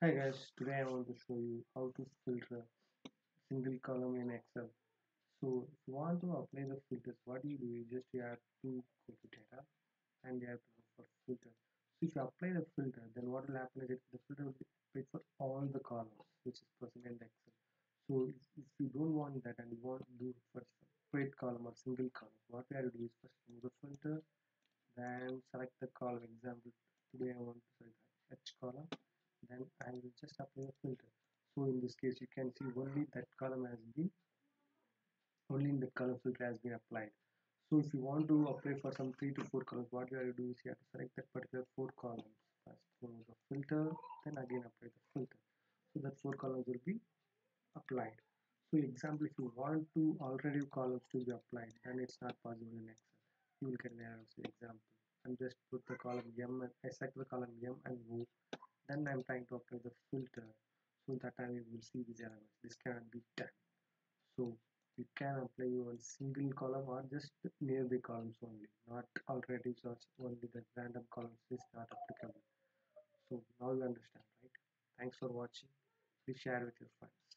Hi guys, today I want to show you how to filter single column in Excel. So if you want to apply the filters, what you do is just you have to go to data and you have to go for filter. So if you apply the filter, then what will happen is the filter will be applied for all the columns which is present in Excel. So if, if you don't want that and you want to do for separate column or single column, what we have to do is first remove the filter, then select the column. Example, today I want to select H column then I will just apply a filter. So in this case you can see only that column has been only in the column filter has been applied. So if you want to apply for some three to four columns what you have to do is you have to select that particular four columns. First remove the filter then again apply the filter. So that four columns will be applied. So example if you want to already columns to be applied then it's not possible in excel. You will get an error. So example i'm just put the column m and i select the column m and move then I'm trying to apply the filter so that time you will see these errors this cannot be done. So you can apply one single column or just nearby columns only not alternatives or only the random columns is not applicable. So now you understand right? Thanks for watching. Please share with your friends